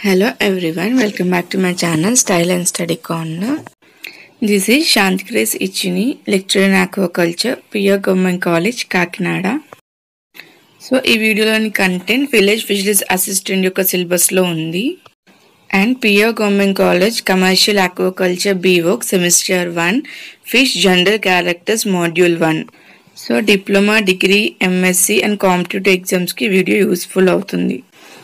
Hello everyone welcome back to my channel style and study corner this is Shanti craze ఇచ్చిని lecture in aquaculture పియో government college Kakinada so ఈ వీడియోలోని content village fisheries assistant యొక్క సిలబస్లో ఉంది. And Peo government college commercial aquaculture B Voc semester one fish general characters module one so diploma degree MSc and competitive ఎగ్జామ్స్కి video useful అవుతుంది.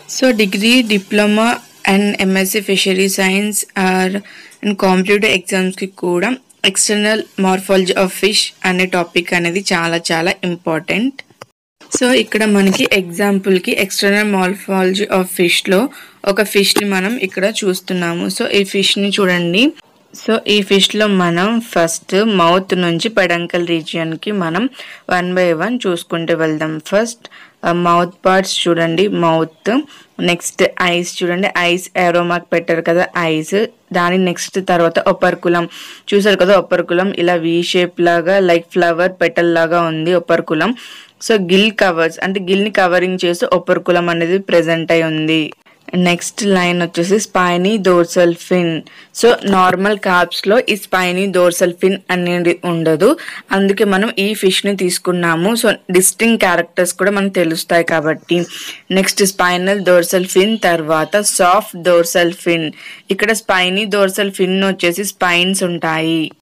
So degree diploma and MSc fishery science or and competitive ఎగ్జామ్స్కి కూడా external morphology of fish అనే topic అనేది చాలా చాలా important so ఇక్కడ మనకి ఎగ్జాంపుల్కి ఎక్స్టర్నల్ మార్ఫాలజీ ఆఫ్ ఫిష్లో ఒక ఫిష్ని మనం ఇక్కడ చూస్తున్నాము. సో ఈ ఫిష్ని చూడండి. సో ఈ ఫిష్లో మనం ఫస్ట్ మౌత్ నుంచి పెడంకల్ రీజియన్కి మనం వన్ బై వన్ చూసుకుంటూ వెళ్దాం. ఫస్ట్ మౌత్ పార్ట్స్ చూడండి మౌత్ నెక్స్ట్ ఐస్ చూడండి ఐస్ ఏరోమాక్ పెట్టారు కదా ఐస్ దాని నెక్స్ట్ తర్వాత ఒపర్కులం చూసారు కదా ఒపర్కులం ఇలా వి షేప్ లాగా లైక్ ఫ్లవర్ పెటల్ లాగా ఉంది ఒపర్కులం సో గిల్ కవర్స్ అంటే గిల్ని కవరింగ్ చేసి ఒపర్కులం అనేది ప్రెజెంట్ అయి ఉంది. నెక్స్ట్ లైన్ వచ్చేసి spiny dorsal fin so normal carps ఈ స్పైనీ డోర్సల్ ఫిన్ అనేది ఉండదు. అందుకే మనం ఈ ఫిష్ని తీసుకున్నాము. సో డిస్టింగ్ క్యారెక్టర్స్ కూడా మనకు తెలుస్తాయి కాబట్టి. నెక్స్ట్ స్పైనల్ డోర్సల్ ఫిన్ తర్వాత సాఫ్ట్ డోర్సల్ ఫిన్ ఇక్కడ స్పైనీ డోర్సల్ ఫిన్ వచ్చేసి స్పైన్స్ ఉంటాయి.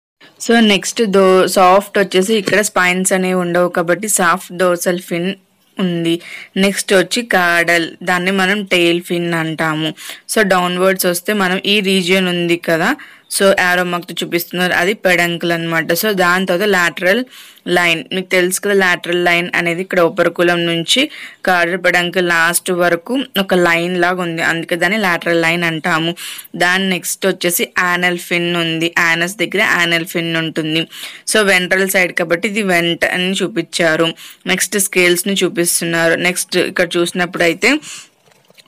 సో నెక్స్ట్ దో సాఫ్ట్ వచ్చేసి ఇక్కడ స్పైన్స్ అనేవి ఉండవు కాబట్టి సాఫ్ట్ డోర్సల్ ఫిన్ ఉంది. నెక్స్ట్ వచ్చి కాడల్ దాన్ని మనం టెయిల్ ఫిన్ అంటాము. సో డౌన్వర్డ్స్ వస్తే మనం ఈ రీజియన్ ఉంది కదా. సో యారో మాకు చూపిస్తున్నారు. అది పెడంకుల్ అనమాట సో దాని తర్వాత లాటరల్ లైన్ మీకు తెలుసు కదా లాటరల్ లైన్ అనేది ఇక్కడ ఉపరకులం నుంచి కాడర్ పెడంకుల్ లాస్ట్ వరకు ఒక లైన్ లాగా ఉంది. అందుకే దాన్ని లాటరల్ లైన్ అంటాము. దాని నెక్స్ట్ వచ్చేసి యానల్ ఫిన్ ఉంది. యానస్ దగ్గర యానల్ ఫిన్ ఉంటుంది. సో వెంట్రల్ సైడ్ కాబట్టి ఇది వెంట అని చూపించారు. నెక్స్ట్ స్కేల్స్ని చూపిస్తున్నారు. నెక్స్ట్ ఇక్కడ చూసినప్పుడు అయితే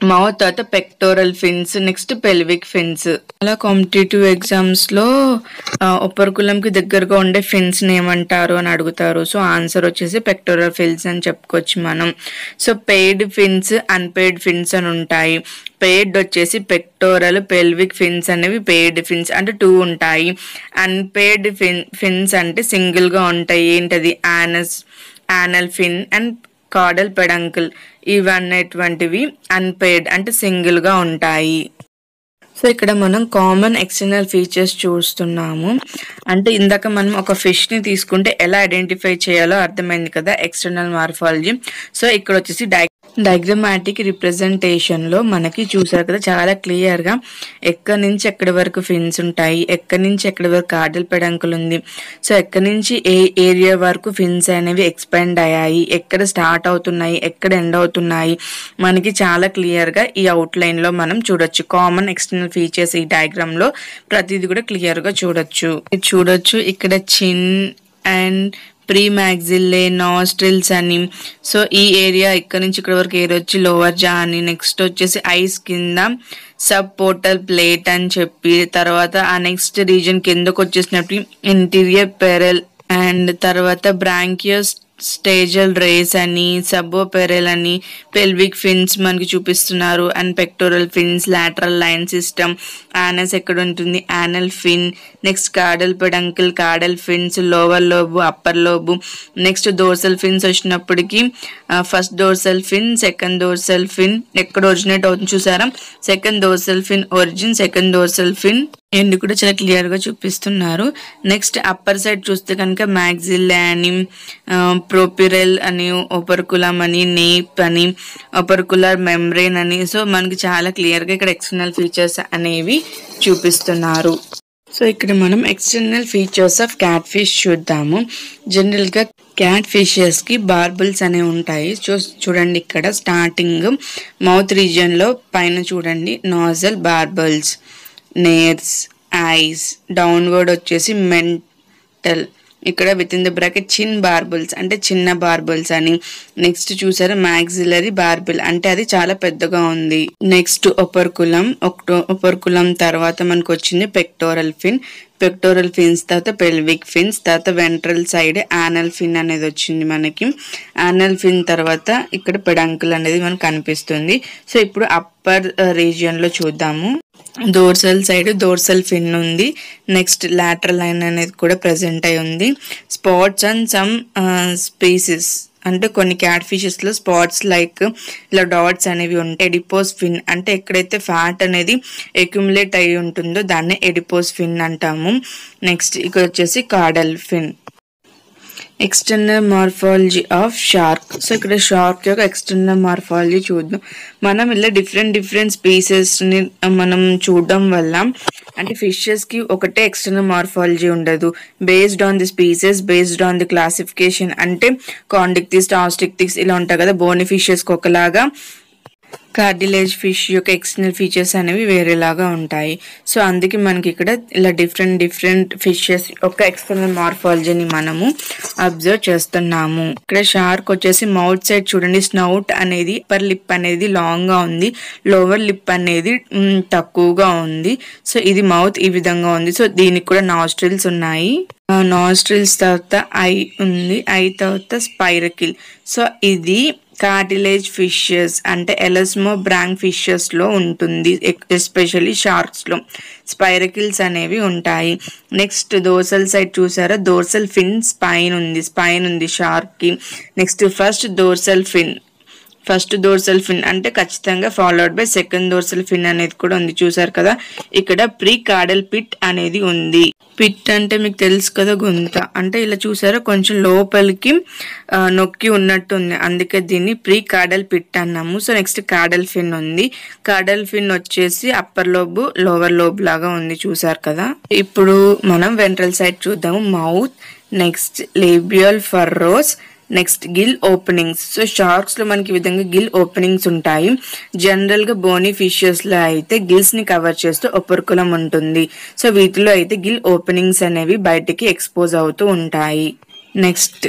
మౌత్ తర్వాత pectoral fins next pelvic fins అలా కాంపిటేటివ్ ఎగ్జామ్స్లో ఉపరికులంకి దగ్గరగా ఉండే ఫిన్స్ ఏమంటారు అని అడుగుతారు. సో ఆన్సర్ వచ్చేసి పెక్టోరల్ ఫిన్స్ అని చెప్పుకోవచ్చు మనం. So paired fins unpaired fins అని ఉంటాయి. పెయిడ్ వచ్చేసి పెక్టోరల్ పెల్విక్ ఫిన్స్ అనేవి పెయిడ్ ఫిన్స్ అంటే టూ ఉంటాయి. అన్పెయిడ్ ఫిన్ ఫిన్స్ అంటే సింగిల్గా ఉంటాయి. ఏంటది? Anus anal fin and caudal peduncle ఇవన్నటువంటివి unpaired అంటే సింగిల్గా ఉంటాయి. సో ఇక్కడ మనం కామన్ ఎక్స్టర్నల్ ఫీచర్స్ చూస్తున్నాము. అంటే ఇందాక మనం ఒక ఫిష్ని తీసుకుంటే ఎలా ఐడెంటిఫై చేయాలో అర్థమైంది కదా ఎక్స్టర్నల్ మార్ఫాలజీ సో ఇక్కడ వచ్చేసి డై డయాగ్రమాటిక్ రిప్రజెంటేషన్లో మనకి చూసారు కదా చాలా క్లియర్గా ఎక్కడి నుంచి ఎక్కడి వరకు ఫిన్స్ ఉంటాయి ఎక్కడి నుంచి ఎక్కడి వరకు కార్డల్ పెడంకులు ఉంది. సో ఎక్కడి నుంచి ఏ ఏరియా వరకు ఫిన్స్ అనేవి ఎక్స్పాండ్ అయ్యాయి ఎక్కడ స్టార్ట్ అవుతున్నాయి ఎక్కడ ఎండ్ అవుతున్నాయి మనకి చాలా క్లియర్గా ఈ అవుట్ లైన్లో మనం చూడొచ్చు. కామన్ ఎక్స్టర్నల్ ఫీచర్స్ ఈ డయాగ్రామ్లో ప్రతిదీ కూడా క్లియర్గా చూడొచ్చు. ఇది చూడొచ్చు ఇక్కడ chin and pre maxillae nostrils అని. సో ఈ ఏరియా ఇక్కడ నుంచి ఇక్కడ వరకు ఏరియా వచ్చి లోవర్ జా అని నెక్స్ట్ వచ్చేసి ఐస్ కింద సబ్ పోర్టల్ ప్లేట్ అని చెప్పి తర్వాత ఆ నెక్స్ట్ రీజన్ కిందకు వచ్చేసినప్పుడు ఇంటీరియర్ పెరల్ అండ్ తర్వాత బ్రాంకియస్ స్టేజల్ రేస్ అని సబో పెరెల్ అని పెల్విక్ ఫిన్స్ మనకి చూపిస్తున్నారు. And pectoral fins lateral line system anus ఎక్కడ ఉంటుంది? Anal fin next caudal peduncle caudal fins lower lobe upper lobe next dorsal fins వచ్చినప్పటికీ first dorsal fin second dorsal fin ఎక్కడ originate అవుతుంది చూసారా? Second dorsal fin origin second dorsal fin end కూడా చాలా క్లియర్గా చూపిస్తున్నారు. నెక్స్ట్ అప్పర్ సైడ్ చూస్తే కనుక మ్యాగ్జిల్ అని ప్రోపిరెల్ అని ఒపర్కులం అని నేప్ అని ఒపర్కులర్ మెమ్బ్రెయిన్ అని. సో మనకి చాలా క్లియర్గా ఇక్కడ ఎక్స్టర్నల్ ఫీచర్స్ అనేవి చూపిస్తున్నారు. సో ఇక్కడ మనం external features of cat fish చూద్దాము. జనరల్గా క్యాట్ ఫిషెస్కి బార్బుల్స్ అనేవి ఉంటాయి. చూ చూడండి ఇక్కడ స్టార్టింగ్ మౌత్ రీజియన్లో పైన చూడండి nasal barbels nares eyes downward వచ్చేసి మెంటల్. ఇక్కడ within the bracket chin barbels అంటే చిన్న బార్బుల్స్ అని. నెక్స్ట్ చూసారా మ్యాక్సిలరీ బార్బుల్ అంటే అది చాలా పెద్దగా ఉంది. నెక్స్ట్ ఒపర్కులం ఒపర్కులం తర్వాత మనకు వచ్చింది పెక్టోరల్ ఫిన్. పెక్టోరల్ ఫిన్స్ తర్వాత పెల్విక్ ఫిన్స్ తర్వాత వెంట్రల్ సైడ్ యానల్ ఫిన్ అనేది వచ్చింది మనకి. యానల్ ఫిన్ తర్వాత ఇక్కడ పెడంకుల్ అనేది మనకు కనిపిస్తుంది. సో ఇప్పుడు అప్పర్ రీజియన్లో చూద్దాము. డోర్సల్ సైడ్ డోర్సల్ ఫిన్ ఉంది. నెక్స్ట్ లాటరల్ లైన్ అనేది కూడా ప్రజెంట్ అయి ఉంది. Spots and some species. అంటే కొన్ని క్యాట్ ఫిషెస్లో స్పాట్స్ లైక్ ఇలా డాట్స్ అనేవి ఉంటాయి. ఎడిపోస్ ఫిన్ అంటే ఎక్కడైతే ఫ్యాట్ అనేది ఎక్యుములేట్ అయి ఉంటుందో దాన్ని ఎడిపోస్ ఫిన్ అంటాము. నెక్స్ట్ ఇక్కడ వచ్చేసి caudal fin. External morphology of shark so ఇక్కడ షార్క్ యొక్క ఎక్స్టర్నల్ మార్ఫాలజీ చూద్దాం. మనం ఇలా డిఫరెంట్ డిఫరెంట్ స్పీసెస్ని మనం చూడడం వల్ల అంటే ఫిషెస్కి ఒకటే ఎక్స్టర్నల్ మార్ఫాలజీ ఉండదు. Based on the species based on the classification అంటే కాండిక్టిస్ టాస్టిక్టిక్స్ ఇలా ఉంటాయి కదా బోని ఫిషెస్కి ఒకలాగా. కార్డిలేజ్ ఫిష్ యొక్క ఎక్స్టర్నల్ ఫీచర్స్ అనేవి వేరేలాగా ఉంటాయి. సో అందుకే మనకి ఇక్కడ ఇలా డిఫరెంట్ డిఫరెంట్ ఫిషెస్ యొక్క ఎక్స్టర్నల్ మార్ఫాలజీని మనము అబ్జర్వ్ చేస్తున్నాము. ఇక్కడ షార్క్ వచ్చేసి మౌత్ సైడ్ చూడండి స్నౌట్ అనేది అప్పర్ లిప్ అనేది లాంగ్గా ఉంది. లోవర్ లిప్ అనేది తక్కువగా ఉంది. సో ఇది మౌత్ ఈ విధంగా ఉంది. సో దీనికి కూడా నాస్ట్రిల్స్ ఉన్నాయి. నాస్ట్రిల్స్ తర్వాత ఐ ఉంది. ఐ తర్వాత స్పైరకిల్ సో ఇది కార్టిలేజ్ ఫిషెస్ అంటే ఎలస్మో బ్రాంగ్ ఫిషెస్లో ఉంటుంది ఎస్పెషల్లీ షార్క్స్లో స్పైరకిల్స్ అనేవి ఉంటాయి. నెక్స్ట్ దోసల్ సైడ్ చూసారా? దోర్సల్ ఫిన్ స్పైన్ ఉంది స్పైన్ ఉంది షార్క్కి next first dorsal fin first dorsal fin అంటే ఖచ్చితంగా followed by second dorsal fin అనేది కూడా ఉంది చూసారు కదా? ఇక్కడ ప్రీ కాడల్ పిట్ అనేది ఉంది. పిట్ అంటే మీకు తెలుసు కదా గుంత. అంటే ఇలా చూసారా? కొంచెం లోపలికి నొక్కి ఉన్నట్టు ఉంది అందుకే దీన్ని ప్రీ కాడల్ పిట్ అన్నాము. సో నెక్స్ట్ కాడల్ ఫిన్ ఉంది. కాడల్ ఫిన్ వచ్చేసి అప్పర్ లోబ్ లోవర్ లోబ్ లాగా ఉంది చూసారు కదా. ఇప్పుడు మనం వెంట్రల్ సైడ్ చూద్దాము. Mouth next labial furrows next gill openings so షార్క్స్లో మనకి ఈ విధంగా గిల్ ఓపెనింగ్స్ ఉంటాయి. జనరల్గా బోనీ ఫిషెస్లో అయితే గిల్స్ని కవర్ చేస్తూ ఒపర్కులం ఉంటుంది. సో వీటిలో అయితే గిల్ ఓపెనింగ్స్ అనేవి బయటికి ఎక్స్పోజ్ అవుతూ ఉంటాయి. నెక్స్ట్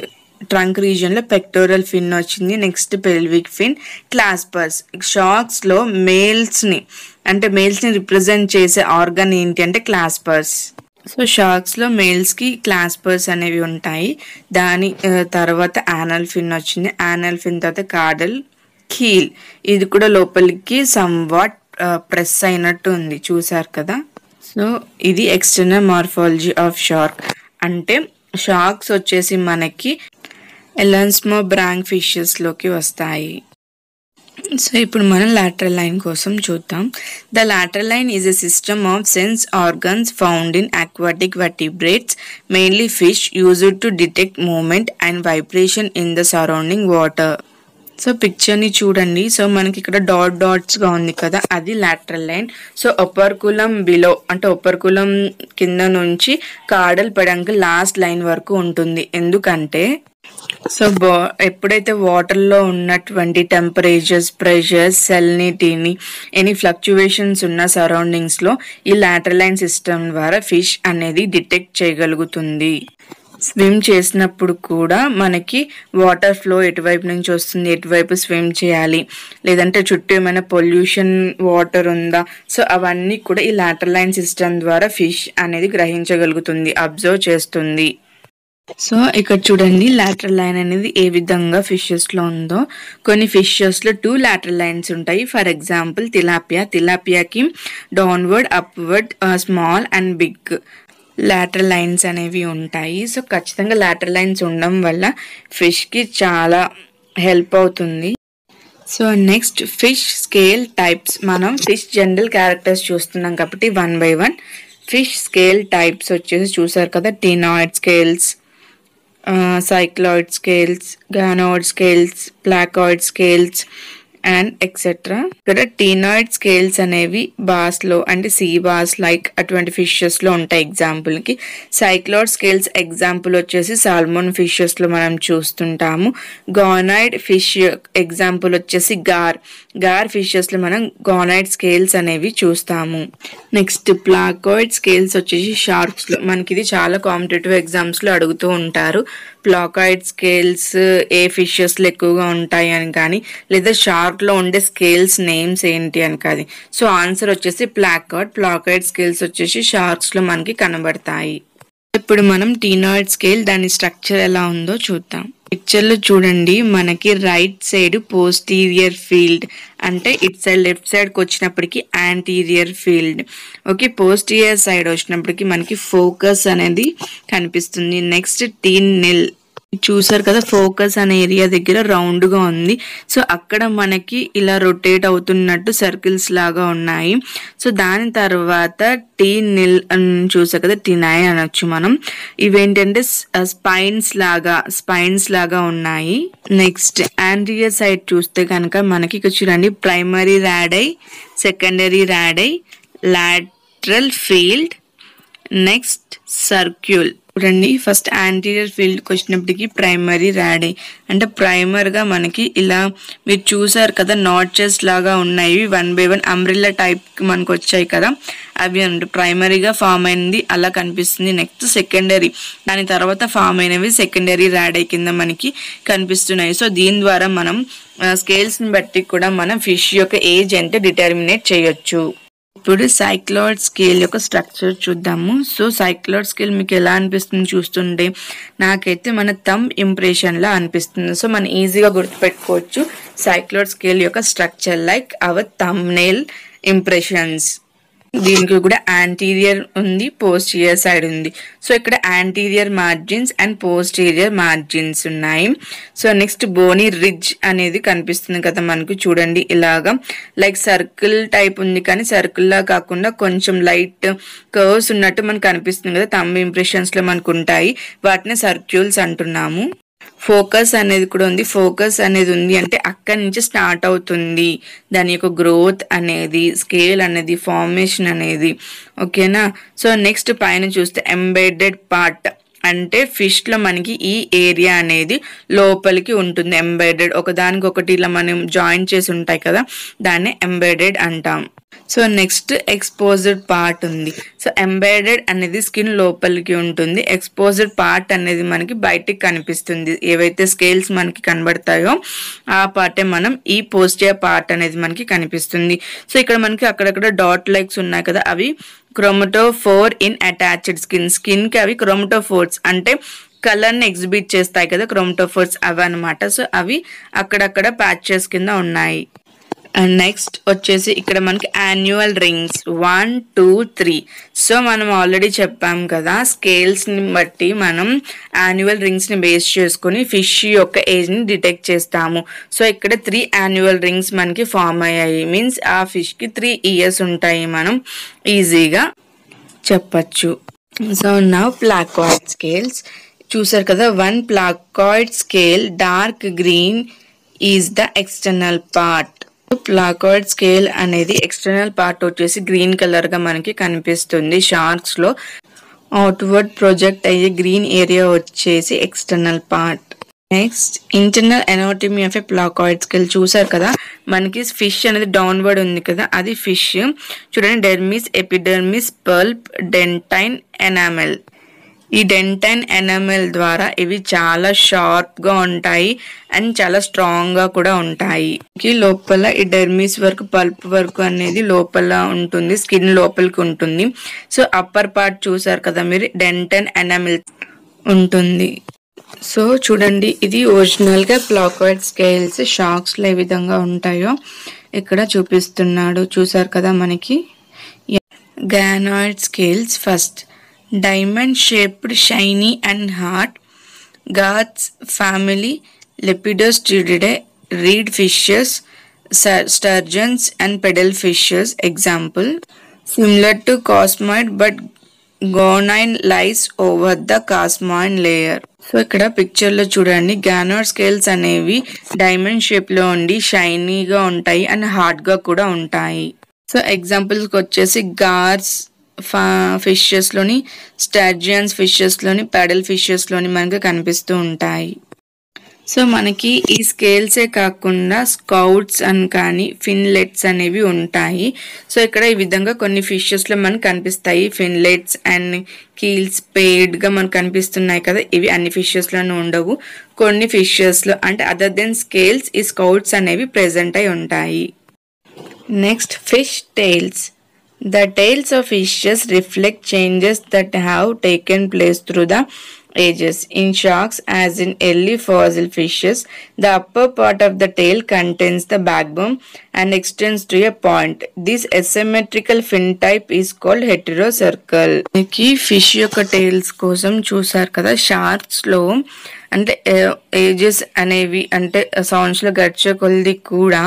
ట్రంక్ రీజియన్లో పెక్టోరల్ ఫిన్ వచ్చింది. నెక్స్ట్ పెల్విక్ ఫిన్ క్లాస్పర్స్ షార్క్స్లో మేల్స్ని అంటే మేల్స్ని రిప్రజెంట్ చేసే ఆర్గన్ ఏంటి అంటే క్లాస్పర్స్ సో షార్క్స్లో మేల్స్కి మేల్స్కి క్లాస్పర్స్ అనేవి ఉంటాయి. దాని తర్వాత యానల్ ఫిన్ వచ్చింది. యానల్ ఫిన్ తర్వాత కాడల్ కీల్. ఇది కూడా లోపలికి సమ్ వాట్ ప్రెస్ అయినట్టు ఉంది. చూసారు కదా? సో ఇది ఎక్స్టర్నల్ మార్ఫాలజీ ఆఫ్ షార్క్. అంటే షార్క్స్ వచ్చేసి మనకి ఎలన్స్మో బ్రాంగ్ ఫిషెస్లోకి వస్తాయి. సో ఇప్పుడు మనం లాటరల్ లైన్ కోసం చూద్దాం. The lateral line is a system of sense organs found in aquatic vertebrates mainly fish used to detect movement and vibration in the surrounding water so పిక్చర్ని చూడండి. So మనకి ఇక్కడ డాట్ డాట్స్గా ఉంది కదా అది lateral line so operculum below అంటే operculum కింద నుంచి కాడల్ పడడానికి లాస్ట్ లైన్ వరకు ఉంటుంది. ఎందుకంటే సో బా ఎప్పుడైతే వాటర్లో ఉన్నటువంటి టెంపరేచర్స్ ప్రెషర్స్ సెల్నిటీని ఎనీ ఫ్లక్చువేషన్స్ ఉన్న సరౌండింగ్స్లో ఈ లాటరలైన్ సిస్టమ్ ద్వారా ఫిష్ అనేది డిటెక్ట్ చేయగలుగుతుంది. స్విమ్ చేసినప్పుడు కూడా మనకి వాటర్ ఫ్లో ఎటువైపు నుంచి వస్తుంది ఎటువైపు స్విమ్ చేయాలి లేదంటే చుట్టూ ఏమైనా పొల్యూషన్ వాటర్ ఉందా? సో అవన్నీ కూడా ఈ లాటర్లైన్ సిస్టమ్ ద్వారా ఫిష్ అనేది గ్రహించగలుగుతుంది అబ్జర్వ్ చేస్తుంది. సో ఇక్కడ చూడండి లాటరల్ లైన్ అనేది ఏ విధంగా ఫిషెస్లో ఉందో. కొన్ని ఫిషెస్లో టూ లాటరల్ లైన్స్ ఉంటాయి. For example tilapia తిలాపియాకి downward upward small and big lateral lines అనేవి ఉంటాయి. సో ఖచ్చితంగా లాటరల్ లైన్స్ ఉండడం వల్ల ఫిష్కి చాలా హెల్ప్ అవుతుంది. So next fish scale types మనం ఫిష్ జనరల్ క్యారెక్టర్స్ చూస్తున్నాం కాబట్టి one by one fish scale types వచ్చేసి చూసారు కదా ctenoid scales cycloid scales ganoid scales placoid scales and etcetera ఇక్కడ టీనాయిడ్ స్కేల్స్ అనేవి బాస్లో అంటే సీ బాస్ లైక్ అటువంటి ఫిషెస్లో ఉంటాయి ఎగ్జాంపుల్కి. సైక్లోడ్ స్కేల్స్ ఎగ్జాంపుల్ వచ్చేసి సాల్మోన్ ఫిషెస్లో మనం చూస్తుంటాము. గోనాయిడ్ ఫిష్ ఎగ్జాంపుల్ వచ్చేసి గార్ గార్ ఫిషెస్లో మనం గోనాయిడ్ స్కేల్స్ అనేవి చూస్తాము. నెక్స్ట్ ప్లాకోయిడ్ స్కేల్స్ వచ్చేసి షార్క్స్లో. మనకి ఇది చాలా కాంపిటేటివ్ ఎగ్జామ్స్లో అడుగుతూ ఉంటారు. ప్లాకాయిడ్ స్కేల్స్ ఏ ఫిషెస్లు ఎక్కువగా ఉంటాయి అని కానీ లేదా షార్క్లో ఉండే స్కేల్స్ నేమ్స్ ఏంటి అని కానీ. సో ఆన్సర్ వచ్చేసి ప్లాకాయిడ్ ప్లాకాయిడ్ స్కేల్స్ వచ్చేసి షార్క్స్లో మనకి కనబడతాయి. ఇప్పుడు మనం టీనాయిడ్ స్కేల్ దాని స్ట్రక్చర్ ఎలా ఉందో చూద్దాం. పిక్చర్లో చూడండి మనకి రైట్ సైడ్ పోస్టీరియర్ ఫీల్డ్ అంటే ఇట్ సైడ్ లెఫ్ట్ సైడ్కి వచ్చినప్పటికి anterior field. Okay posterior side వచ్చినప్పటికి మనకి ఫోకస్ అనేది కనిపిస్తుంది. నెక్స్ట్ టీన్ నిల్. చూసారు కదా ఫోకస్ అనే ఏరియా దగ్గర రౌండ్గా ఉంది. సో అక్కడ మనకి ఇలా రొటేట్ అవుతున్నట్టు సర్కిల్స్ లాగా ఉన్నాయి. సో దాని తర్వాత టీ నిల్ అని చూసారు కదా నై అనొచ్చు మనం. ఇవేంటంటే స్పైన్స్ లాగా స్పైన్స్ లాగా ఉన్నాయి. నెక్స్ట్ యాంటీరియర్ సైడ్ చూస్తే కనుక మనకి ఇక్కడ చూడండి primary radii secondary radii lateral field next circuli. చూడండి. ఫస్ట్ యాంటీరియర్ ఫీల్డ్కి వచ్చినప్పటికి ప్రైమరీ ర్యాడే అంటే ప్రైమర్గా మనకి ఇలా మీరు చూసారు కదా నాట్చెస్ లాగా ఉన్నాయి. One by one umbrella type మనకు వచ్చాయి కదా. అవి అంటే ప్రైమరీగా ఫామ్ అయింది అలా కనిపిస్తుంది. Next secondary. దాని తర్వాత ఫామ్ అయినవి సెకండరీ ర్యాడే కింద మనకి కనిపిస్తున్నాయి. సో దీని ద్వారా మనం స్కేల్స్ని బట్టి కూడా మనం ఫిష్ యొక్క ఏజ్ అంటే డిటర్మినేట్ చేయొచ్చు. ఇప్పుడు సైక్లాయిడ్ స్కేల్ యొక్క స్ట్రక్చర్ చూద్దాము. సో సైక్లాయిడ్ స్కేల్ మీకు ఎలా అనిపిస్తుంది చూస్తుంటే నాకైతే మన థమ్ ఇంప్రెషన్లా అనిపిస్తుంది. సో మనం ఈజీగా గుర్తుపెట్టుకోవచ్చు సైక్లాయిడ్ స్కేల్ యొక్క structure like our thumb nail impressions దీనికి కూడా యాంటీరియర్ ఉంది పోస్టీరియర్ సైడ్ ఉంది. సో ఇక్కడ anterior margins and posterior margins ఉన్నాయి. సో నెక్స్ట్ బోని రిడ్జ్ అనేది కనిపిస్తుంది కదా మనకు చూడండి ఇలాగా. లైక్ సర్కిల్ టైప్ ఉంది కానీ సర్కిల్ లా కాకుండా కొంచెం లైట్ కర్వ్స్ ఉన్నట్టు మనకు కనిపిస్తుంది కదా తమ్ ఇంప్రెషన్స్లో మనకు ఉంటాయి. వాటిని సర్క్యూల్స్ అంటున్నాము. ఫోకస్ అనేది కూడా ఉంది. ఫోకస్ అనేది ఉంది అంటే అక్కడి నుంచి స్టార్ట్ అవుతుంది. దాని యొక్క గ్రోత్ అనేది స్కేల్ అనేది ఫార్మేషన్ అనేది. ఓకేనా? సో నెక్స్ట్ పైన చూస్తే ఎంబెడెడ్ పార్ట్. అంటే ఫిష్లో మనకి ఈ ఏరియా అనేది లోపలికి ఉంటుంది. ఎంబెడెడ్ ఒకదానికొకటి ఇలా మనం జాయిన్ చేసి ఉంటాయి కదా దాన్ని ఎంబ్రాయిడెడ్ అంటాం. సో నెక్స్ట్ ఎక్స్పోజ్డ్ పార్ట్ ఉంది. సో ఎంబైడెడ్ అనేది స్కిన్ లోపలికి ఉంటుంది. ఎక్స్పోజ్డ్ పార్ట్ అనేది మనకి బయటికి కనిపిస్తుంది. ఏవైతే స్కేల్స్ మనకి కనబడతాయో ఆ పార్టే మనం ఈ పోస్టియా పార్ట్ అనేది మనకి కనిపిస్తుంది. సో ఇక్కడ మనకి అక్కడక్కడ డాట్ లైక్స్ ఉన్నాయి కదా అవి క్రోమటోఫోర్ ఇన్ అటాచ్డ్ స్కిన్. స్కిన్కి అవి క్రోమటోఫోర్స్ అంటే కలర్ని ఎగ్జిబిట్ చేస్తాయి కదా క్రోమటోఫోర్స్ అవి అనమాట సో అవి అక్కడక్కడ ప్యాచెస్ కింద ఉన్నాయి. అండ్ నెక్స్ట్ వచ్చేసి ఇక్కడ మనకి annual rings one two three so మనం ఆల్రెడీ చెప్పాం కదా స్కేల్స్ని బట్టి మనం యాన్యువల్ రింగ్స్ని బేస్ చేసుకొని ఫిష్ యొక్క ఏజ్ని డిటెక్ట్ చేస్తాము. సో ఇక్కడ త్రీ యాన్యువల్ రింగ్స్ మనకి ఫామ్ అయ్యాయి. మీన్స్ ఆ ఫిష్కి త్రీ ఇయర్స్ ఉంటాయి మనం ఈజీగా చెప్పచ్చు. సో నా ప్లాకాయిడ్ స్కేల్స్ చూసారు కదా one placoid scale dark green is the external part placoid scale అనేది ఎక్స్టర్నల్ పార్ట్ వచ్చేసి గ్రీన్ కలర్గా మనకి కనిపిస్తుంది. షార్క్స్లో అవుట్వర్డ్ ప్రొజెక్ట్ అయ్యే గ్రీన్ ఏరియా వచ్చేసి external part next internal anatomy of a placoid scale చూసారు కదా? మనకి ఫిష్ అనేది డౌన్వర్డ్ ఉంది కదా? అది ఫిష్ చూడండి dermis epidermis pulp dentine enamel ఈ డెంటైన్ ఎనమెల్ ద్వారా ఇవి చాలా షార్ప్గా ఉంటాయి అండ్ చాలా స్ట్రాంగ్గా కూడా ఉంటాయి. లోపల ఈ డెర్మిస్ వరకు పల్ప్ వరకు అనేది లోపల ఉంటుంది స్కిన్ లోపలికి ఉంటుంది. సో అప్పర్ పార్ట్ చూసారు కదా మీరు డెంటైన్ ఎనమిల్ ఉంటుంది. సో చూడండి ఇది ఒరిజినల్గా ప్లాకాయిడ్ స్కేల్స్ షాక్స్లో ఏ విధంగా ఉంటాయో ఇక్కడ చూపిస్తున్నాడు. చూసారు కదా మనకి? Ganoid scales first. Diamond shaped shiny and hard gars family lepidosteidae reed fishes sturgeons and paddle fishes. Example similar to cosmoid but ganoine lies over the cosmine layer. So ఇక్కడ పిక్చర్లో చూడండి గ్యానర్ స్కేల్స్ అనేవి డైమండ్ షేప్లో ఉండి షైనీగా ఉంటాయి and హార్డ్గా కూడా ఉంటాయి. సో ఎగ్జాంపుల్స్ వచ్చేసి గార్స్ ఫా ఫిషెస్లోని స్టాజియన్స్ ఫిషెస్లోని పెడల్ ఫిషెస్లోని మనకు కనిపిస్తూ ఉంటాయి. సో మనకి ఈ స్కేల్సే కాకుండా స్కౌట్స్ అని కానీ ఫిన్లెట్స్ అనేవి ఉంటాయి. సో ఇక్కడ ఈ విధంగా కొన్ని ఫిషెస్లో మనకు కనిపిస్తాయి. ఫిన్లెట్స్ అండ్ కీల్స్ పెయిడ్గా మనకు కనిపిస్తున్నాయి కదా. ఇవి అన్ని ఫిషెస్లోనూ ఉండవు. కొన్ని ఫిషెస్లో అంటే అదర్ దెన్ స్కేల్స్ ఈ స్కౌట్స్ అనేవి ప్రజెంట్ అయి ఉంటాయి. Next fish tails. The tails of fishes reflect changes that have taken place through the ages. In sharks, as in early fossil fishes, the upper part of the tail contains the backbone and extends to a point. This asymmetrical fin type is called heterocircle. మనకి fish యొక్క tails కోసం చూసారు కదా షార్క్స్లో అంటే ages అనేవి అంటే sounds గడిచే కొద్ది కూడా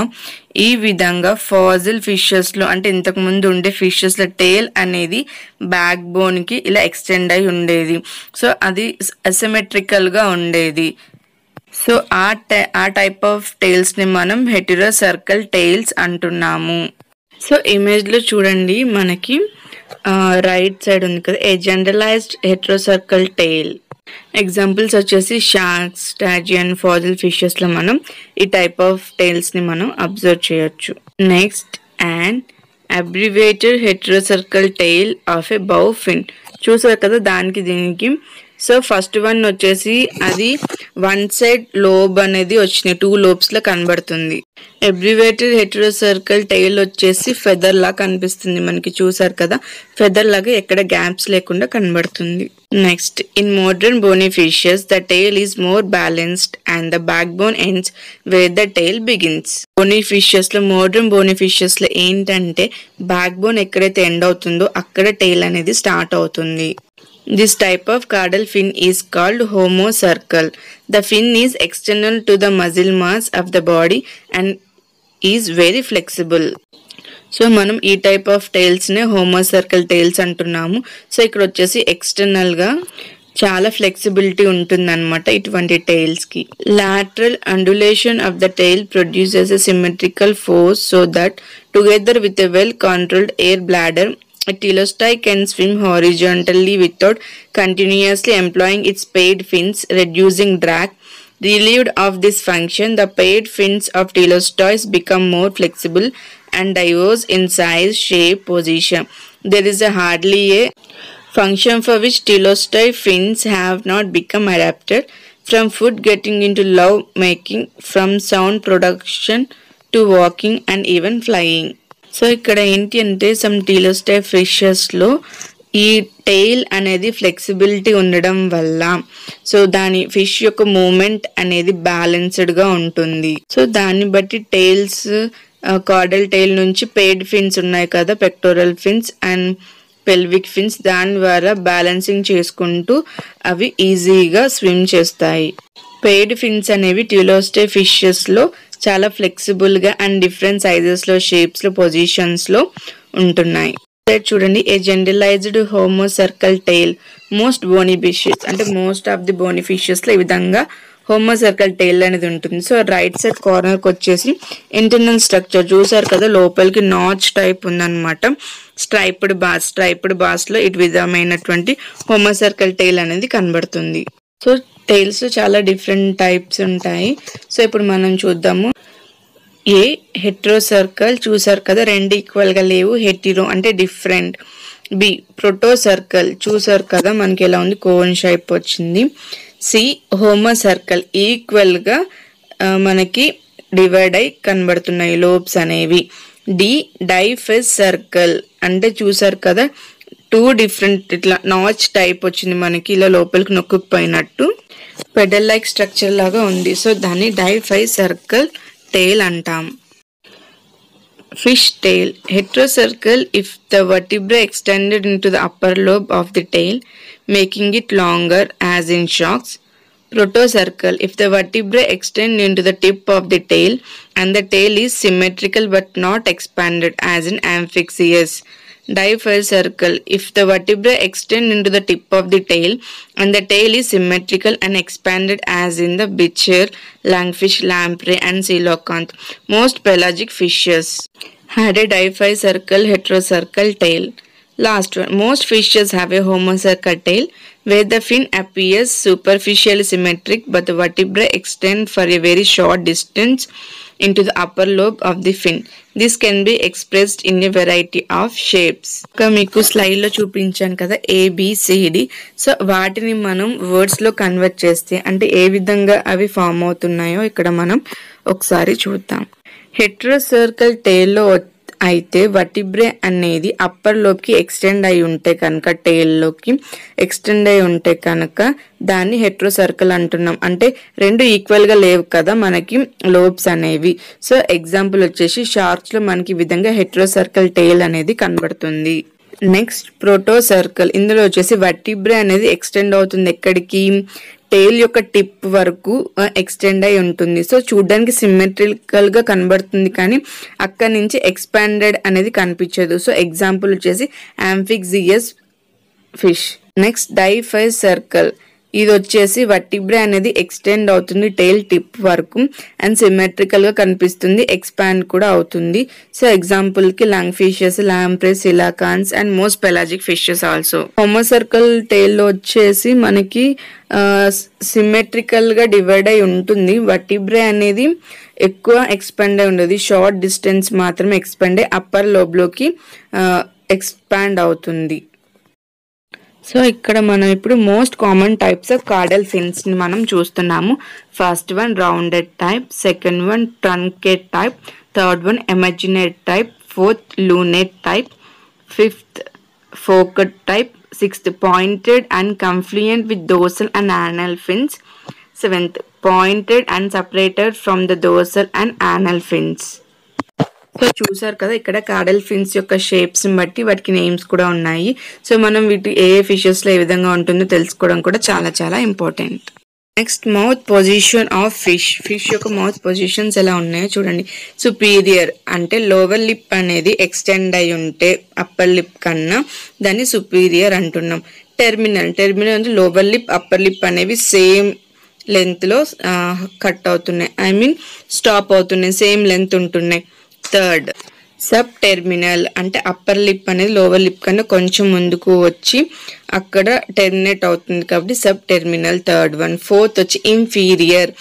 ఈ విధంగా ఫాజిల్ ఫిషెస్లో అంటే ఇంతకు ముందు ఉండే ఫిషెస్లో టేల్ అనేది బ్యాక్ బోన్కి ఇలా ఎక్స్టెండ్ అయి ఉండేది. సో అది అసిమెట్రికల్గా ఉండేది. సో ఆ టై ఆ టైప్ ఆఫ్ టైల్స్ని మనం హెటిరో సర్కిల్ టైల్స్ అంటున్నాము. సో ఇమేజ్లో చూడండి మనకి రైట్ సైడ్ ఉంది కదా a generalized heterocercal tail examples వచ్చేసి షార్క్స్ స్టాజియన్ ఫాజిల్ ఫిషెస్లో మనం ఈ టైప్ ఆఫ్ టైల్స్ని మనం అబ్జర్వ్ చేయొచ్చు. Next and abbreviated heterocercal tail of a bowfin చూసారు కదా దానికి దీనికి సో ఫస్ట్ వన్ వచ్చేసి అది వన్ సైడ్ లోబ్ అనేది వచ్చినాయి. టూ లోబ్స్ లా కనబడుతుంది. ఎబ్రివేటెడ్ హెట్రోసర్కల్ టైల్ వచ్చేసి ఫెదర్ లా కనిపిస్తుంది మనకి. చూసారు కదా? ఫెదర్ లాగా ఎక్కడ గ్యాప్స్ లేకుండా కనబడుతుంది. Next in modern bony fishes the tail is more balanced and the backbone ends where the tail begins bony fishes ఫిషెస్లో modern బోనిఫిషియస్లో ఏంటంటే బ్యాక్ బోన్ ఎక్కడైతే ఎండ్ అవుతుందో అక్కడ టైల్ అనేది స్టార్ట్ అవుతుంది. This type of caudal fin is called homocircle. The fin is external to the muscle mass of the body and is very flexible. So మనం ఈ type of tiles నే హోమోసర్కిల్ tails అంటున్నాము so ఇక్కడ వచ్చేసి ఎక్స్టర్నల్గా చాలా ఫ్లెక్సిబిలిటీ ఉంటుందన్నమాట ఇటువంటి టైల్స్కి lateral undulation of the tail produces a symmetrical force so that together with a well controlled air bladder A telostai can swim horizontally without continuously employing its paired fins, reducing drag. Relieved of this function, the paired fins of telostois become more flexible and diverse in size, shape, position. There is a hardly a function for which telostoi fins have not become adapted, from food getting into love making, from sound production to walking and even flying. So ఇక్కడ ఏంటి అంటే some టీలోస్టే ఫిషెస్లో ఈ tail అనేది flexibility ఉండడం వల్ల so దాని fish యొక్క moment అనేది బ్యాలెన్స్డ్గా ఉంటుంది. సో దాన్ని బట్టి టెయిల్స్ కార్డల్ టైల్ నుంచి పేడ్ ఫిన్స్ ఉన్నాయి కదా pectoral fins and pelvic fins దాని ద్వారా బ్యాలెన్సింగ్ చేసుకుంటూ అవి ఈజీగా స్విమ్ చేస్తాయి. పేడ్ ఫిన్స్ అనేవి ట్యూలోస్టే ఫిషెస్లో చాలా ఫ్లెక్సిబుల్గా అండ్ డిఫరెంట్ సైజెస్లో షేప్స్లో పొజిషన్స్లో ఉంటున్నాయి. చూడండి a generalized homo circle tail most bony fishes అంటే మోస్ట్ ఆఫ్ ది బోనీ లో ఈ విధంగా హోమో సర్కిల్ టైల్ అనేది ఉంటుంది. సో రైట్ సైడ్ కార్నర్కి వచ్చేసి ఇంటర్నల్ స్ట్రక్చర్ చూసారు కదా లోపలికి నాచ్ టైప్ ఉందన్నమాట. స్ట్రైప్డ్ బాస్ స్ట్రైప్డ్ బాస్లో ఇటు విధమైనటువంటి హోమో సర్కిల్ టైల్ అనేది కనబడుతుంది. సో టైల్స్ చాలా డిఫరెంట్ టైప్స్ ఉంటాయి. సో ఇప్పుడు మనం చూద్దాము. ఏ హెట్రో సర్కిల్ చూసారు కదా రెండు ఈక్వల్గా లేవు. హెటిరో అంటే డిఫరెంట్ బి ప్రోటో సర్కిల్ చూసారు కదా మనకి ఎలా ఉంది? కోన్ షైప్ వచ్చింది. సి హోమో సర్కిల్ ఈక్వల్గా మనకి డివైడ్ అయి కనబడుతున్నాయి. లోబ్స్ అనేవి. డి డైఫెస్ సర్కిల్ అంటే చూసారు కదా టూ డిఫరెంట్ ఇట్లా నాచ్ టైప్ వచ్చింది మనకి ఇలా లోపలికి నొక్కుపోయినట్టు పెడల్ లైక్ స్ట్రక్చర్ లాగా ఉంది. సో దాన్ని డై డైఫై సర్కిల్ టైల్ అంటాం. Fish tail hetero circle if the vertebra extended in to the upper lobe of the tail making it longer as in sharks. Proto circle if the vertebra extend in to the tip of the tail and the tail is symmetrical but not expanded as in amphioxus Diaphyseal circle. If the vertebrae extend into the tip of the tail and the tail is symmetrical and expanded as in the bichir, lungfish, lamprey and coelacanth. Most pelagic fishes had a diaphyseal heterocircle tail. Last one. Most fishes have a homocircle tail where the fin appears superficially symmetric but the vertebrae extend for a very short distance into the upper lobe of the fin. This can be expressed in a variety of shapes. ఇంకా మీకు స్లైడ్లో చూపించాను కదా A B C D so వాటిని మనం వర్డ్స్లో convert చేస్తే అంటే ఏ విధంగా అవి ఫామ్ అవుతున్నాయో ఇక్కడ మనం ఒకసారి చూద్దాం హెట్రో సర్కిల్ టేల్లో అయితే వటిబ్రే అనేది అప్పర్లోకి ఎక్స్టెండ్ అయి ఉంటే కనుక టేల్లోకి ఎక్స్టెండ్ అయి ఉంటే కనుక దాన్ని హెట్రో సర్కిల్ అంటున్నాం. అంటే రెండు ఈక్వల్గా లేవు కదా మనకి లోబ్స్ అనేవి. సో ఎగ్జాంపుల్ వచ్చేసి షార్క్స్లో మనకి విధంగా హెట్రో సర్కిల్ టేల్ అనేది కనబడుతుంది. నెక్స్ట్ ప్రోటో సర్కిల్ ఇందులో వచ్చేసి వటిబ్రే అనేది ఎక్స్టెండ్ అవుతుంది ఎక్కడికి? టేల్ యొక్క టిప్ వరకు ఎక్స్టెండ్ అయి ఉంటుంది. సో చూడడానికి సిమెట్రికల్గా కనబడుతుంది కానీ అక్కడి నుంచి ఎక్స్పాండెడ్ అనేది కనిపించదు. సో ఎగ్జాంపుల్ వచ్చేసి amphioxus fish next diphyse circle ఇది వచ్చేసి వటిబ్రే అనేది ఎక్స్టెండ్ అవుతుంది టైల్ టిప్ వరకు అండ్ సిమెట్రికల్గా కనిపిస్తుంది. ఎక్స్పాండ్ కూడా అవుతుంది. సో ఎగ్జాంపుల్కి lung fishes lampreys coelacanths and most pelagic fishes also. Homo circle టైల్లో వచ్చేసి మనకి సిమెట్రికల్గా డివైడ్ అయి ఉంటుంది. వర్టిబ్రే అనేది ఎక్కువ ఎక్స్పాండ్ అయి ఉండదు. షార్ట్ డిస్టెన్స్ మాత్రమే ఎక్స్పాండ్ అయ్యి అప్పర్ లోబ్లోకి ఎక్స్పాండ్ అవుతుంది. సో ఇక్కడ మనం ఇప్పుడు most common types of caudal ఫిన్స్ని మనం చూస్తున్నాము. First one rounded type second one truncate type third one emarginate type fourth lunate type fifth forked type sixth pointed and confluent with dorsal and anal fins seventh pointed and separated from the dorsal and anal fins so చూసారు కదా ఇక్కడ caudal fins యొక్క shapes బట్టి వాటికి names కూడా ఉన్నాయి. So మనం వీటి ఏ ఏ ఫిషెస్లో ఏ విధంగా ఉంటుందో తెలుసుకోవడం కూడా చాలా చాలా important next mouth position of fish fish యొక్క మౌత్ పొజిషన్స్ ఎలా ఉన్నాయో చూడండి. సుపీరియర్ అంటే లోవర్ లిప్ అనేది ఎక్స్టెండ్ అయి ఉంటే అప్పర్ లిప్ కన్నా దాన్ని సుపీరియర్ అంటున్నాం. టెర్మినల్ టెర్మినల్ అంటే లోవర్ లిప్ అప్పర్ లిప్ అనేవి సేమ్ లెంత్లో కట్ అవుతున్నాయి. ఐ మీన్ స్టాప్ అవుతున్నాయి. సేమ్ లెంత్ ఉంటున్నాయి. థర్డ్ సబ్ టెర్మినల్ అంటే అప్పర్ లిప్ అనేది లోవర్ లిప్ కన్నా కొంచెం ముందుకు వచ్చి అక్కడ టెర్మినేట్ అవుతుంది కాబట్టి sub terminal third one fourth వచ్చి ఇన్ఫీరియర్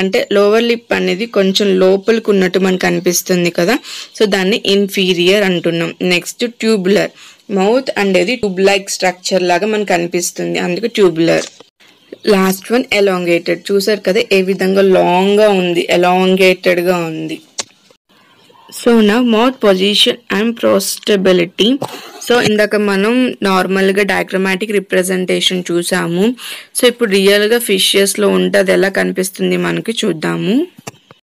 అంటే లోవర్ లిప్ అనేది కొంచెం లోపలికి ఉన్నట్టు మనకు అనిపిస్తుంది కదా. సో దాన్ని ఇన్ఫీరియర్ అంటున్నాం. నెక్స్ట్ ట్యూబులర్ మౌత్ అనేది ట్యూబ్ లైక్ స్ట్రక్చర్ లాగా మనకు అనిపిస్తుంది. అందుకు ట్యూబులర్ లాస్ట్ వన్ ఎలాంగేటెడ్ చూసారు కదా ఏ విధంగా లాంగ్గా ఉంది ఎలాంగేటెడ్గా ఉంది. సో నా mouth position and protrusibility so ఇందాక మనం నార్మల్గా డయాగ్రమాటిక్ రిప్రజెంటేషన్ చూసాము. సో ఇప్పుడు రియల్గా ఫిషెస్లో ఉంటే అది ఎలా కనిపిస్తుంది మనకి చూద్దాము.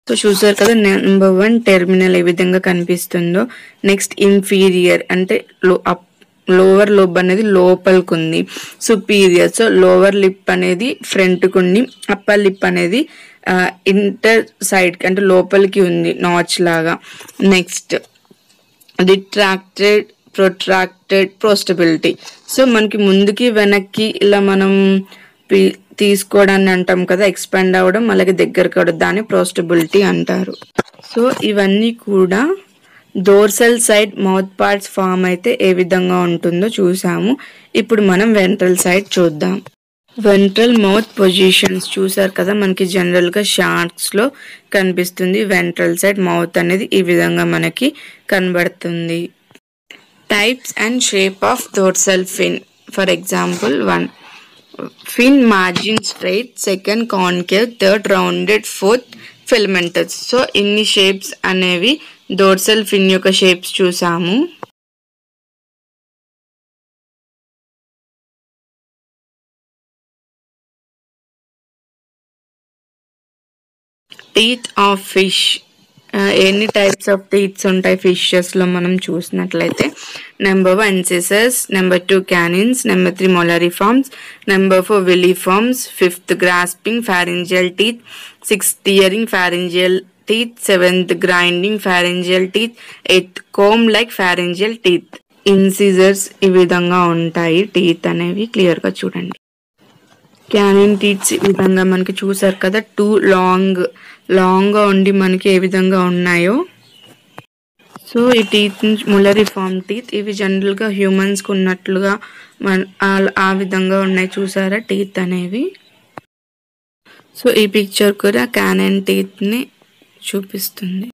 సో చూసారు కదా నెంబర్ వన్ టెర్మినల్ ఏ విధంగా కనిపిస్తుందో. నెక్స్ట్ ఇన్ఫీరియర్ అంటే లో అప్ లోవర్ లోబ్ అనేది లోపలికి ఉంది సుపీరియర్ సో లోవర్ లిప్ అనేది ఫ్రంట్కి ఉంది అప్పర్ లిప్ అనేది ఇంటర్ సైడ్ అంటే లోపలికి ఉంది నాచ్ లాగా. Next detracted protracted protrusibility so మనకి ముందుకి వెనక్కి ఇలా మనం తీసుకోవడాన్ని అంటాం కదా ఎక్స్పాండ్ అవ్వడం అలాగే దగ్గర అవడం దాన్ని ప్రోస్టబిలిటీ అంటారు. సో ఇవన్నీ కూడా dorsal side mouth parts form అయితే ఏ విధంగా ఉంటుందో చూసాము. ఇప్పుడు మనం వెంట్రల్ సైడ్ చూద్దాం. వెంట్రల్ మౌత్ పొజిషన్స్ చూసారు కదా మనకి జనరల్గా షార్క్స్లో కనిపిస్తుంది. వెంట్రల్ సైడ్ మౌత్ అనేది ఈ విధంగా మనకి కనబడుతుంది. Types and shape of dorsal fin for example one fin margin straight second concave third rounded fourth filamentous so ఇన్ని షేప్స్ అనేవి డోర్సల్ ఫిన్ యొక్క షేప్స్ చూసాము. టీత్ ఆఫ్ ఫిష్ ఎన్ని టైప్స్ ఆఫ్ టీత్స్ ఉంటాయి ఫిషెస్లో మనం చూసినట్లయితే. Number one సిసెస్ number two canines number three molariforms number four villiforms fifth grasping pharyngeal teeth sixth tearing pharyngeal teeth seventh grinding pharyngeal teeth eighth comb like pharyngeal teeth incisors ఈ విధంగా ఉంటాయి teeth అనేవి. క్లియర్గా చూడండి. క్యానిన్ టీత్స్ ఈ విధంగా మనకి చూసారు కదా. టూ లాంగ్ లాంగ్గా ఉండి మనకి ఏ విధంగా ఉన్నాయో. సో ఈ టీత్ ములరీ ఫామ్ టీత్ ఇవి జనరల్గా హ్యూమన్స్కి ఉన్నట్లుగా మన ఆ- విధంగా ఉన్నాయి చూసారా టీత్ అనేవి. సో ఈ పిక్చర్ కూడా క్యానన్ టీత్ని చూపిస్తుంది.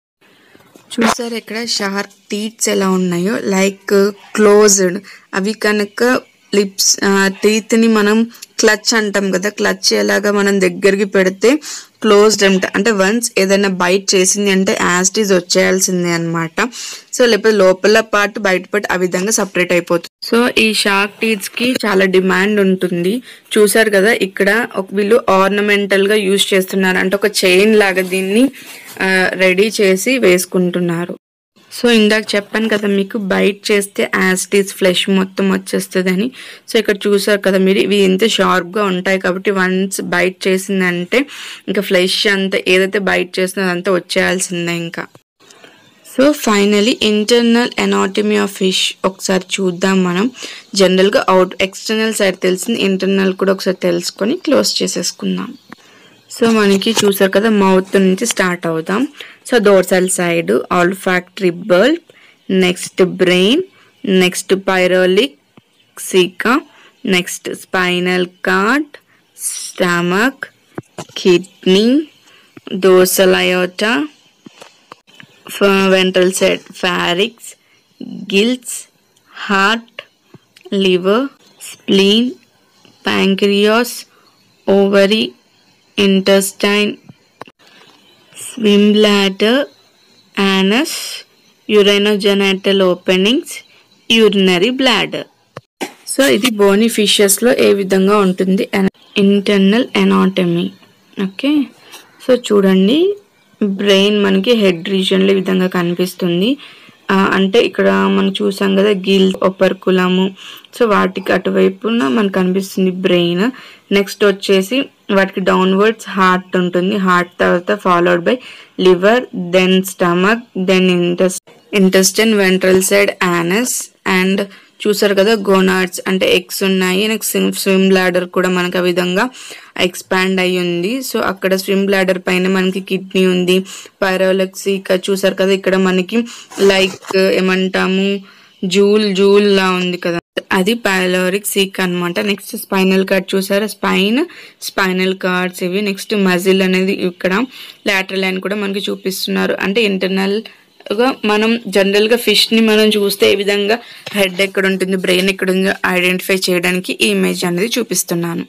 చూసారు ఇక్కడ షార్ప్ టీత్స్ ఎలా ఉన్నాయో? లైక్ క్లోజ్డ్ అవి కనుక లిప్స్ టీత్ని మనం క్లచ్ అంటాం కదా క్లచ్ ఎలాగా మనం దగ్గరికి పెడితే క్లోజ్డ్ అంట అంటే వన్స్ ఏదైనా బైట్ చేసింది అంటే యాస్టీస్ వచ్చేయాల్సిందే అన్నమాట. సో లేకపోతే లోపల పార్ట్ బయట పార్ట్ ఆ విధంగా సపరేట్ అయిపోతుంది. సో ఈ షార్క్ టీత్స్కి చాలా డిమాండ్ ఉంటుంది. చూసారు కదా ఇక్కడ వీళ్ళు ఆర్నమెంటల్గా యూజ్ చేస్తున్నారు. అంటే ఒక చైన్ లాగా దీన్ని రెడీ చేసి వేసుకుంటున్నారు. సో ఇందాక చెప్పాను కదా మీకు బైట్ చేస్తే యాసిటీస్ ఫ్లెష్ మొత్తం వచ్చేస్తుందని. సో ఇక్కడ చూసారు కదా మీరు ఇవి ఎంత షార్ప్గా ఉంటాయి కాబట్టి వన్స్ బైట్ చేసిందంటే ఇంకా ఫ్లెష్ అంతా ఏదైతే బైట్ చేస్తుందో అదంతా వచ్చేయాల్సిందే ఇంకా. So finally internal anatomy of fish ఒకసారి చూద్దాం మనం. జనరల్గా అవుట్ ఎక్స్టర్నల్ సైడ్ తెలిసింది ఇంటర్నల్ కూడా ఒకసారి తెలుసుకొని క్లోజ్ చేసేసుకుందాం. సో మనకి చూసారు కదా మౌత్ నుంచి స్టార్ట్ అవుదాం so dorsal side olfactory bulb next brain next pyloric caeca next spinal cord stomach kidney dorsal aorta ventral set pharynx gills heart liver spleen pancreas ovary intestine, swim bladder, anus, urinogenital openings, urinary bladder. So ఇది bony ఫిషెస్లో ఏ విధంగా ఉంటుంది internal anatomy okay so చూడండి brain మనకి head రీజన్లో ఈ విధంగా కనిపిస్తుంది అంటే ఇక్కడ మనం చూసాం కదా గిల్ ఒపర్కులము సో వాటికి అటువైపున మనకు కనిపిస్తుంది బ్రెయిన్. నెక్స్ట్ వచ్చేసి వాటికి డౌన్వర్డ్స్ హార్ట్ ఉంటుంది. హార్ట్ తర్వాత followed by liver then stomach then intest intestine ventral side anus and చూసారు కదా గోనార్డ్స్ అంటే ఎగ్స్ ఉన్నాయి. నెక్స్ట్ స్విమ్ బ్లాడర్ కూడా మనకు ఆ విధంగా ఎక్స్పాండ్ అయ్యి ఉంది. సో అక్కడ స్విమ్ బ్లాడర్ పైన మనకి కిడ్నీ ఉంది. పైరోలక్సీ ఇక్కడ చూసారు కదా ఇక్కడ మనకి లైక్ uh, ఏమంటాము జూల్ జూల్ లా ఉంది కదా. అది పైలోరిక్ సీక్ అన్నమాట. నెక్స్ట్ స్పైనల్ కార్డ్ చూసారా? స్పైన్ స్పైనల్ కార్డ్స్ ఇవి. నెక్స్ట్ మజిల్ అనేది ఇక్కడ లాటరల్ లైన్ కూడా మనకి చూపిస్తున్నారు. అంటే ఇంటర్నల్గా మనం జనరల్గా ఫిష్ని మనం చూస్తే ఏ విధంగా హెడ్ ఎక్కడ ఉంటుంది బ్రెయిన్ ఎక్కడ ఉందో ఐడెంటిఫై చేయడానికి ఈ ఇమేజ్ అనేది చూపిస్తున్నాను.